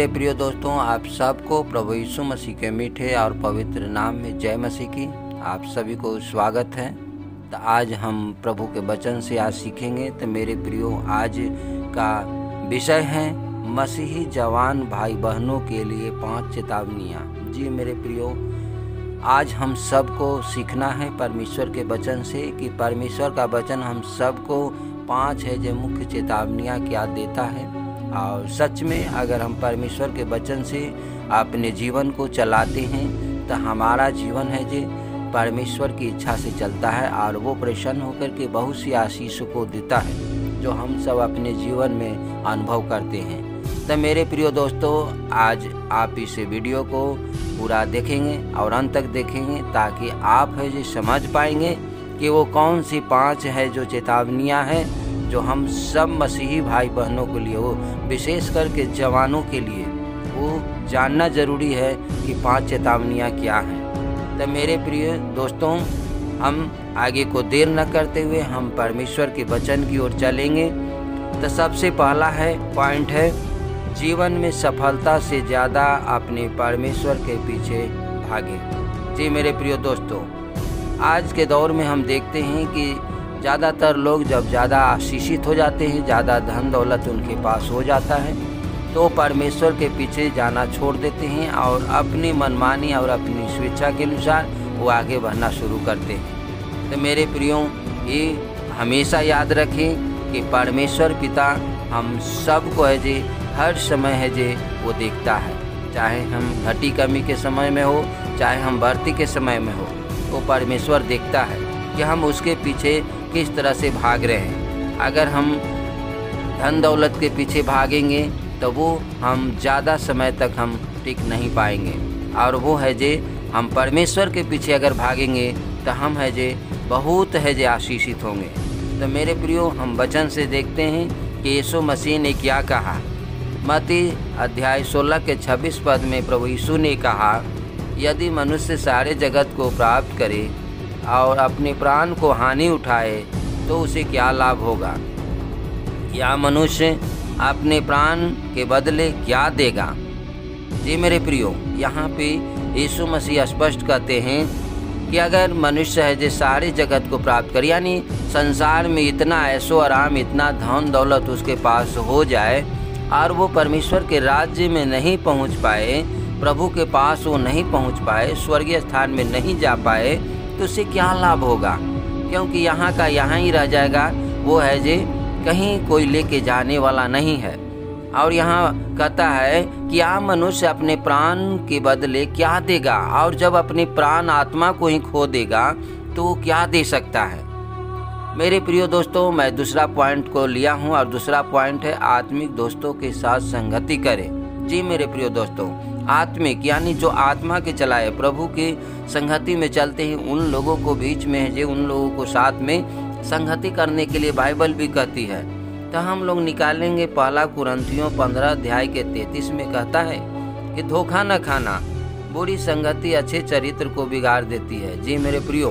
मेरे प्रिय दोस्तों, आप सबको प्रभु यीशु मसीह के मीठे और पवित्र नाम में जय मसीह की। आप सभी को स्वागत है। तो आज हम प्रभु के वचन से आज सीखेंगे। तो मेरे प्रियो, आज का विषय है मसीही जवान भाई बहनों के लिए पाँच चेतावनियाँ। जी मेरे प्रियो, आज हम सबको सीखना है परमेश्वर के वचन से कि परमेश्वर का वचन हम सबको पाँच है जो मुख्य चेतावनियाँ क्या देता है। और सच में अगर हम परमेश्वर के वचन से अपने जीवन को चलाते हैं तो हमारा जीवन है जो परमेश्वर की इच्छा से चलता है और वो प्रसन्न होकर के बहुत सी आशीष को देता है, जो हम सब अपने जीवन में अनुभव करते हैं। तो मेरे प्रिय दोस्तों, आज आप इस वीडियो को पूरा देखेंगे और अंत तक देखेंगे, ताकि आप है जो समझ पाएँगे कि वो कौन सी पाँच है जो चेतावनियाँ हैं जो हम सब मसीही भाई बहनों के लिए हो, विशेष करके जवानों के लिए, वो जानना ज़रूरी है कि पाँच चेतावनियाँ क्या हैं। तो मेरे प्रिय दोस्तों, हम आगे को देर न करते हुए हम परमेश्वर के वचन की ओर चलेंगे। तो सबसे पहला है, पॉइंट है, जीवन में सफलता से ज़्यादा अपने परमेश्वर के पीछे भागे। जी मेरे प्रिय दोस्तों, आज के दौर में हम देखते हैं कि ज़्यादातर लोग जब ज़्यादा आशीषित हो जाते हैं, ज़्यादा धन दौलत उनके पास हो जाता है तो परमेश्वर के पीछे जाना छोड़ देते हैं और अपनी मनमानी और अपनी स्वेच्छा के अनुसार वो आगे बढ़ना शुरू करते हैं। तो मेरे प्रियो, ये हमेशा याद रखें कि परमेश्वर पिता हम सबको है जे, हर समय है जे वो देखता है। चाहे हम घटी कमी के समय में हो, चाहे हम बढ़ती के समय में हो, वो तो परमेश्वर देखता है कि हम उसके पीछे किस तरह से भाग रहे हैं। अगर हम धन दौलत के पीछे भागेंगे तो वो हम ज़्यादा समय तक हम टिक नहीं पाएँगे। और वो है जे, हम परमेश्वर के पीछे अगर भागेंगे तो हम है जे, बहुत है जे आशीषित होंगे। तो मेरे प्रियो, हम वचन से देखते हैं कि यीशु मसीह ने क्या कहा। मती अध्याय 16 के 26 पद में प्रभु यीशु ने कहा, यदि मनुष्य सारे जगत को प्राप्त करे और अपने प्राण को हानि उठाए तो उसे क्या लाभ होगा? या मनुष्य अपने प्राण के बदले क्या देगा? जी मेरे प्रियो, यहाँ पे यीशु मसीह स्पष्ट कहते हैं कि अगर मनुष्य है जो सारे जगत को प्राप्त करे, यानी संसार में इतना ऐसो आराम, इतना धन दौलत उसके पास हो जाए और वो परमेश्वर के राज्य में नहीं पहुँच पाए, प्रभु के पास वो नहीं पहुँच पाए, स्वर्गीय स्थान में नहीं जा पाए तो उससे क्या लाभ होगा? क्योंकि यहाँ का यहाँ ही रह जाएगा। वो है जे, कहीं कोई लेके जाने वाला नहीं है। और यहाँ कहता है कि आ मनुष्य अपने प्राण के बदले क्या देगा? और जब अपने प्राण आत्मा को ही खो देगा तो वो क्या दे सकता है? मेरे प्रिय दोस्तों, मैं दूसरा पॉइंट को लिया हूँ और दूसरा पॉइंट है आत्मिक दोस्तों के साथ संगति करें। जी मेरे प्रिय दोस्तों आत्मिक, यानी जो आत्मा के चलाए प्रभु के संगति में चलते हैं उन लोगों को बीच में जो उन लोगों को साथ में संगति करने के लिए बाइबल भी कहती है। तो हम लोग निकालेंगे पहला कुरंतियों पंद्रह अध्याय के तैतीस में कहता है कि धोखा न खाना, बुरी संगति, अच्छे चरित्र को बिगाड़ देती है। जी मेरे प्रियो,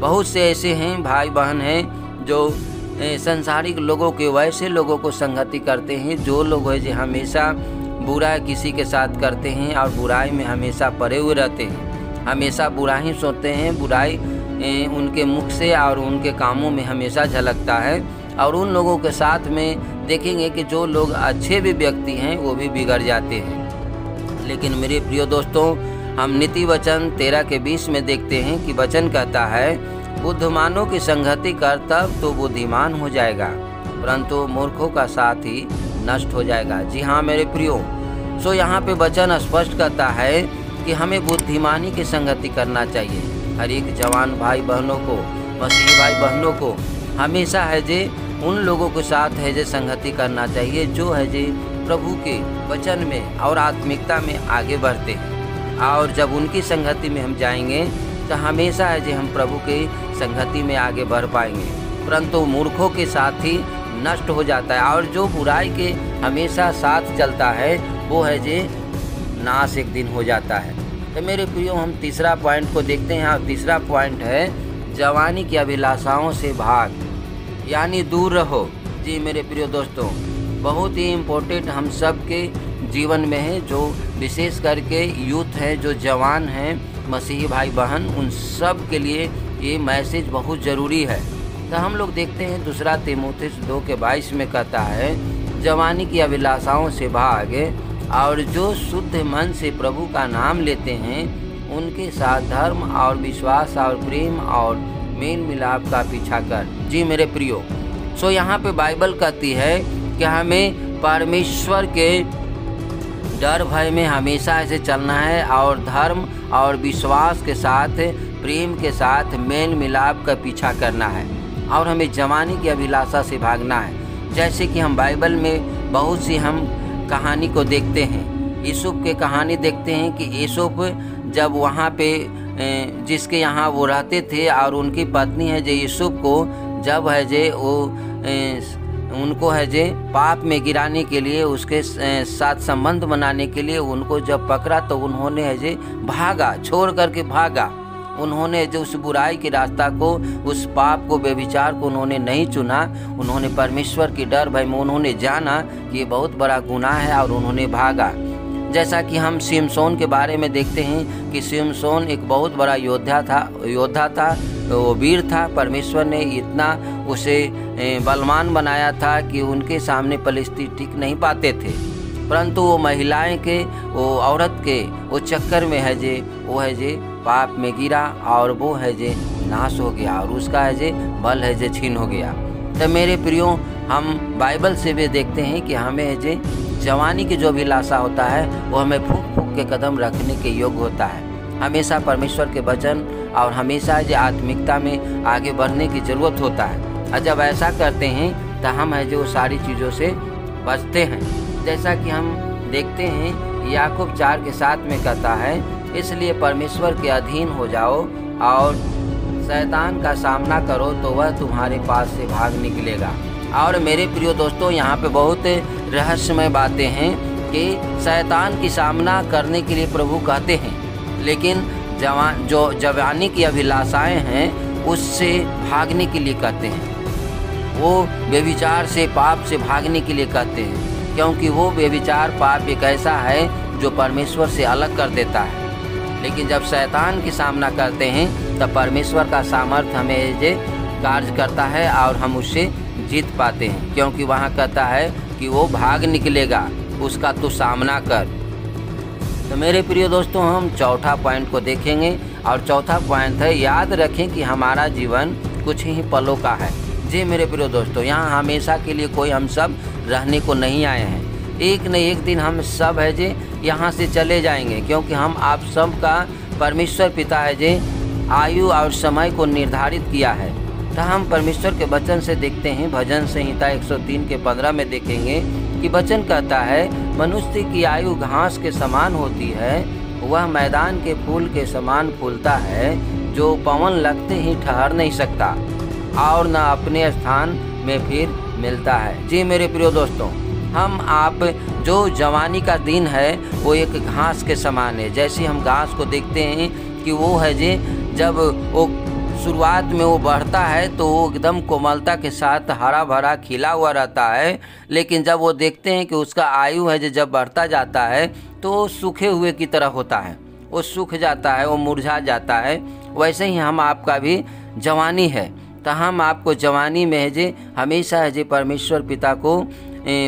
बहुत से ऐसे हैं भाई बहन हैं, जो संसारिक लोगों के, वैसे लोगों को संगति करते हैं, जो लोग है जो, हमेशा बुरा किसी के साथ करते हैं और बुराई में हमेशा पड़े हुए रहते हैं। हमेशा बुरा ही सोते हैं, बुराई उनके मुख से और उनके कामों में हमेशा झलकता है। और उन लोगों के साथ में देखेंगे कि जो लोग अच्छे भी व्यक्ति हैं, वो भी बिगड़ जाते हैं। लेकिन मेरे प्रिय दोस्तों, हम नीति वचन तेरह के बीस में देखते हैं कि वचन कहता है, बुद्धिमानों की संगति कर तब तो बुद्धिमान हो जाएगा। परंतु मूर्खों का साथ ही नष्ट हो जाएगा। जी हाँ मेरे प्रियो। सो यहाँ पे वचन स्पष्ट करता है कि हमें बुद्धिमानी की संगति करना चाहिए। हर एक जवान भाई बहनों को, मसीही भाई बहनों को हमेशा है जे, उन लोगों के साथ है जे संगति करना चाहिए जो है जे प्रभु के वचन में और आत्मिकता में आगे बढ़ते हैं। और जब उनकी संगति में हम जाएँगे तो हमेशा है जे हम प्रभु के संगति में आगे बढ़ पाएँगे। परंतु मूर्खों के साथ ही नष्ट हो जाता है और जो बुराई के हमेशा साथ चलता है, वो है जे नाश एक दिन हो जाता है। तो मेरे प्रियो, हम तीसरा पॉइंट को देखते हैं। और तीसरा पॉइंट है, जवानी की अभिलाषाओं से भाग, यानी दूर रहो। जी मेरे प्रियो दोस्तों, बहुत ही इम्पोर्टेंट हम सब के जीवन में है, जो विशेष करके यूथ है, जो जवान हैं, मसीही भाई बहन उन सब के लिए ये मैसेज बहुत ज़रूरी है। तो हम लोग देखते हैं दूसरा तिमोथिस दो के बाईस में कहता है, जवानी की अभिलाषाओं से भाग और जो शुद्ध मन से प्रभु का नाम लेते हैं, उनके साथ धर्म और विश्वास और प्रेम और मेल मिलाप का पीछा कर। जी मेरे प्रियो, सो यहाँ पे बाइबल कहती है कि हमें परमेश्वर के डर भय में हमेशा ऐसे चलना है और धर्म और विश्वास के साथ, प्रेम के साथ मेल मिलाप का पीछा करना है। और हमें जवानी की अभिलाषा से भागना है। जैसे कि हम बाइबल में बहुत सी हम कहानी को देखते हैं। यूसुफ के कहानी देखते हैं कि यूसुफ जब वहाँ पे जिसके यहाँ वो रहते थे और उनकी पत्नी है जे यूसुफ को, जब है जे वो उनको है जे पाप में गिराने के लिए, उसके साथ संबंध बनाने के लिए उनको जब पकड़ा तो उन्होंने है जे भागा, छोड़ करके भागा। उन्होंने जो उस बुराई के रास्ता को, उस पाप को, व्यभिचार को उन्होंने नहीं चुना, उन्होंने परमेश्वर की डर, भय में उन्होंने जाना कि ये बहुत बड़ा गुनाह है और उन्होंने भागा। जैसा कि हम सिमसोन के बारे में देखते हैं कि सिमसोन एक बहुत बड़ा योद्धा था योद्धा था, वो वीर था। परमेश्वर ने इतना उसे बलवान बनाया था कि उनके सामने परिस्थिति टिक नहीं पाते थे। परंतु वो महिलाएँ के, वो औरत के, वो चक्कर में है जे, वो है जे पाप में गिरा और वो है जे नाश हो गया और उसका है जे बल है जे छीन हो गया। तो मेरे प्रियो, हम बाइबल से भी देखते हैं कि हमें जे जवानी की जो भी लाशा होता है, वो हमें फूक फूक के कदम रखने के योग्य होता है। हमेशा परमेश्वर के वचन और हमेशा जो आत्मिकता में आगे बढ़ने की ज़रूरत होता है। और जब ऐसा करते हैं तो हम है जो सारी चीज़ों से बचते हैं। जैसा कि हम देखते हैं, याकूब चार के साथ में कहता है इसलिए परमेश्वर के अधीन हो जाओ और शैतान का सामना करो तो वह तुम्हारे पास से भाग निकलेगा। और मेरे प्रिय दोस्तों, यहाँ पे बहुत रहस्यमय बातें हैं कि शैतान की सामना करने के लिए प्रभु कहते हैं, लेकिन जवान जो जवानी की अभिलाषाएँ हैं, उससे भागने के लिए कहते हैं। वो व्यभिचार से, पाप से भागने के लिए कहते हैं, क्योंकि वो व्यभिचार पाप एक ऐसा है जो परमेश्वर से अलग कर देता है। लेकिन जब शैतान की सामना करते हैं, तब परमेश्वर का सामर्थ्य हमें जे कार्य करता है और हम उससे जीत पाते हैं। क्योंकि वहाँ कहता है कि वो भाग निकलेगा, उसका तो सामना कर। तो मेरे प्रिय दोस्तों, हम चौथा पॉइंट को देखेंगे और चौथा पॉइंट है, याद रखें कि हमारा जीवन कुछ ही पलों का है। जी मेरे प्रिय दोस्तों, यहाँ हमेशा के लिए कोई हम सब रहने को नहीं आए हैं। एक न एक दिन हम सब है जे यहाँ से चले जाएँगे, क्योंकि हम आप सब का परमेश्वर पिता है जे। आयु और समय को निर्धारित किया है। तो हम परमेश्वर के वचन से देखते हैं, भजन संहिता 103 के 15 में देखेंगे कि वचन कहता है, मनुष्य की आयु घास के समान होती है, वह मैदान के फूल के समान फूलता है, जो पवन लगते ही ठहर नहीं सकता, और न अपने स्थान में फिर मिलता है। जी मेरे प्रियो दोस्तों हम आप, जो जवानी का दिन है, वो एक घास के समान है। जैसे हम घास को देखते हैं कि वो है जे, जब वो शुरुआत में वो बढ़ता है तो वो एकदम कोमलता के साथ हरा भरा खिला हुआ रहता है। लेकिन जब वो देखते हैं कि उसका आयु है जो, जब बढ़ता जाता है तो वो सूखे हुए की तरह होता है। वो सूख जाता है, वो मुरझा जाता है। वैसे ही हम आपका भी जवानी है। तो हम आपको जवानी में है जे, हमेशा है जे परमेश्वर पिता को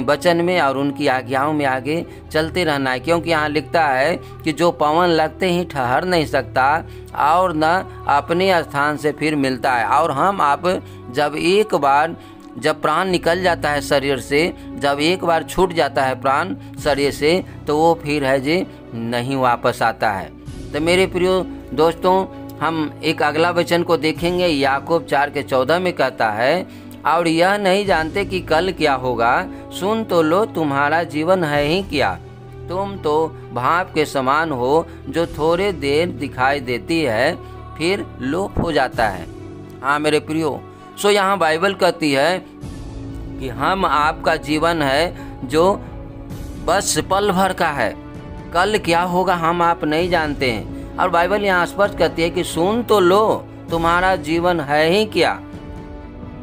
वचन में और उनकी आज्ञाओं में आगे चलते रहना है। क्योंकि यहाँ लिखता है कि जो पवन लगते ही ठहर नहीं सकता और न अपने स्थान से फिर मिलता है। और हम आप जब एक बार, जब प्राण निकल जाता है शरीर से, जब एक बार छूट जाता है प्राण शरीर से तो वो फिर है जी, नहीं वापस आता है। तो मेरे प्रियो दोस्तों, हम एक अगला वचन को देखेंगे। याकूब चार के चौदह में कहता है और यह नहीं जानते कि कल क्या होगा। सुन तो लो, तुम्हारा जीवन है ही क्या। तुम तो भाप के समान हो, जो थोड़े देर दिखाई देती है, फिर लोप हो जाता है। हाँ मेरे प्रियो, सो यहाँ बाइबल कहती है कि हम आपका जीवन है, जो बस पल भर का है। कल क्या होगा हम आप नहीं जानते हैं। और बाइबल यहाँ स्पष्ट कहती है कि सुन तो लो, तुम्हारा जीवन है ही क्या।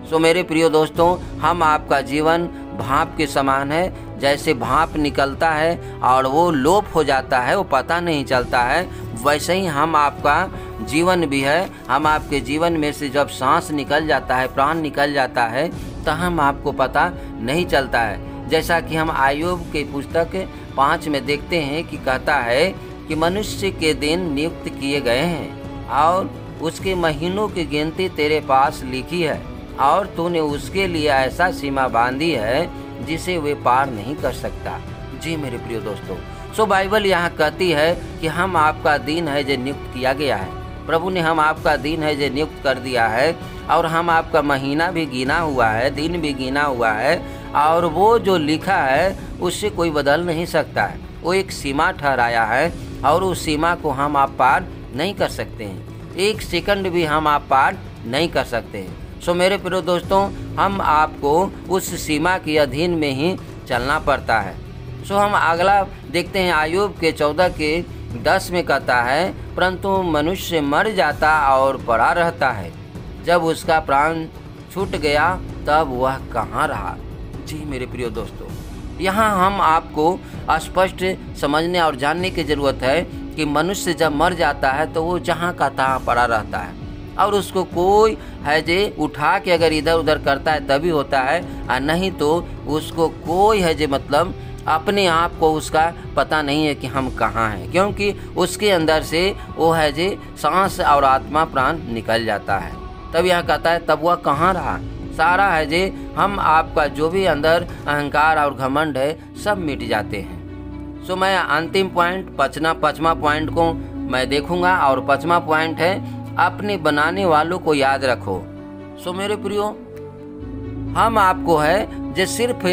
सो मेरे प्रिय दोस्तों, हम आपका जीवन भाप के समान है। जैसे भाप निकलता है और वो लोप हो जाता है, वो पता नहीं चलता है, वैसे ही हम आपका जीवन भी है। हम आपके जीवन में से जब सांस निकल जाता है, प्राण निकल जाता है तो हम आपको पता नहीं चलता है। जैसा कि हम आयोग के पुस्तक पाँच में देखते हैं कि कहता है कि मनुष्य के दिन नियुक्त किए गए हैं और उसके महीनों की गिनती तेरे पास लिखी है। और तूने उसके लिए ऐसा सीमा बांधी है जिसे वे पार नहीं कर सकता। जी मेरे प्रिय दोस्तों, सो बाइबल यहाँ कहती है कि हम आपका दिन है जो नियुक्त किया गया है। प्रभु ने हम आपका दिन है जो नियुक्त कर दिया है और हम आपका महीना भी गिना हुआ है, दिन भी गिना हुआ है और वो जो लिखा है, उससे कोई बदल नहीं सकता है। वो एक सीमा ठहराया है और उस सीमा को हम आप पार नहीं कर सकते हैं। एक सेकंड भी हम आप पार नहीं कर सकते हैं। सो मेरे प्रिय दोस्तों, हम आपको उस सीमा के अधीन में ही चलना पड़ता है। सो हम अगला देखते हैं, आयुब के चौदह के दस में कहता है, परंतु मनुष्य मर जाता और पड़ा रहता है। जब उसका प्राण छूट गया, तब वह कहाँ रहा? जी मेरे प्रिय दोस्तों, यहाँ हम आपको स्पष्ट समझने और जानने की ज़रूरत है कि मनुष्य जब मर जाता है तो वो जहाँ का तहाँ पड़ा रहता है। और उसको कोई है जे उठा के अगर इधर उधर करता है, तभी होता है। और नहीं तो उसको कोई है जे मतलब अपने आप को उसका पता नहीं है कि हम कहाँ हैं, क्योंकि उसके अंदर से वो है जे सांस और आत्मा प्राण निकल जाता है। तब यह कहता है, तब वह कहाँ रहा? सारा है जे हम आपका जो भी अंदर अहंकार और घमंड है, सब मिट जाते हैं। सो मैं अंतिम पॉइंट, पचना, पचमा पॉइंट को मैं देखूँगा और पचमा पॉइंट है अपने बनाने वालों को याद रखो। सो मेरे प्रियो, हम आपको है, जो सिर्फ़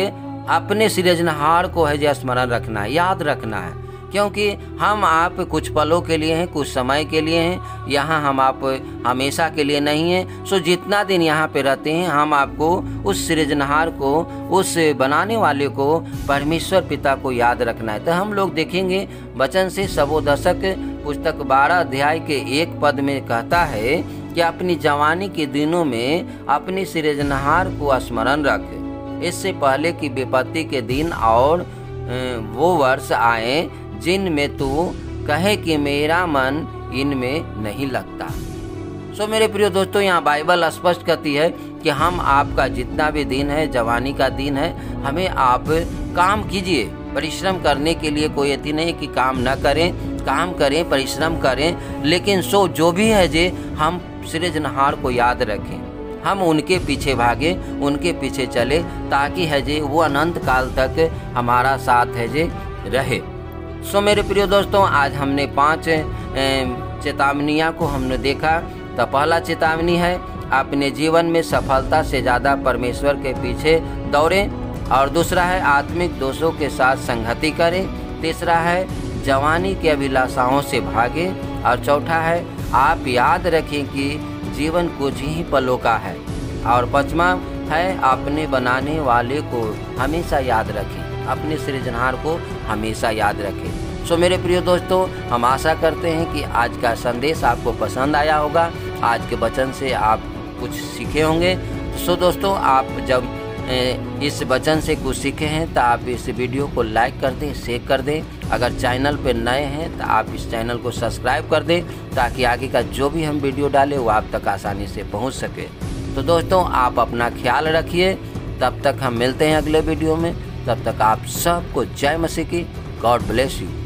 अपने सृजनहार को है, जो स्मरण रखना है, याद रखना है। क्योंकि हम आप कुछ पलों के लिए हैं, कुछ समय के लिए हैं। यहाँ हम आप हमेशा के लिए नहीं हैं। सो जितना दिन यहाँ पे रहते हैं, हम आपको उस सृजनहार को, उस बनाने वाले को, परमेश्वर पिता को याद रखना है। तो हम लोग देखेंगे, वचन से सबो दशक पुस्तक बारह अध्याय के एक पद में कहता है कि अपनी जवानी के दिनों में अपनी सृजनहार को स्मरण रख। इससे पहले कि विपत्ति के दिन और वो वर्ष आए जिनमें तू कहे कि मेरा मन इनमें नहीं लगता। सो मेरे प्रिय दोस्तों, यहाँ बाइबल स्पष्ट करती है कि हम आपका जितना भी दिन है, जवानी का दिन है, हमें आप काम कीजिए। परिश्रम करने के लिए कोई अति नहीं कि काम न करें, काम करें, परिश्रम करें। लेकिन सो, जो भी है जे, हम सृजनहार को याद रखें। हम उनके पीछे भागे, उनके पीछे चले, ताकि है जे, वो अनंत काल तक हमारा साथ है जे, रहे। सो मेरे प्रिय दोस्तों, आज हमने पाँच चेतावनियाँ को हमने देखा। तो पहला चेतावनी है, अपने जीवन में सफलता से ज़्यादा परमेश्वर के पीछे दौड़ें। और दूसरा है, आत्मिक दोषों के साथ संगति करें। तीसरा है, जवानी के अभिलाषाओं से भागे। और चौथा है, आप याद रखें कि जीवन कुछ ही पलों का है। और पचमा है, अपने बनाने वाले को हमेशा याद रखें। अपने सृजनहार को हमेशा याद रखें। सो मेरे प्रिय दोस्तों, हम आशा करते हैं कि आज का संदेश आपको पसंद आया होगा। आज के वचन से आप कुछ सीखे होंगे। सो दोस्तों, आप जब इस वचन से कुछ सीखे हैं तो आप इस वीडियो को लाइक कर दें, शेयर कर दें। अगर चैनल पर नए हैं तो आप इस चैनल को सब्सक्राइब कर दें, ताकि आगे का जो भी हम वीडियो डालें, वो आप तक आसानी से पहुँच सके। तो दोस्तों, आप अपना ख्याल रखिए। तब तक हम मिलते हैं अगले वीडियो में। तब तक आप सबको जय मसीह की। God bless you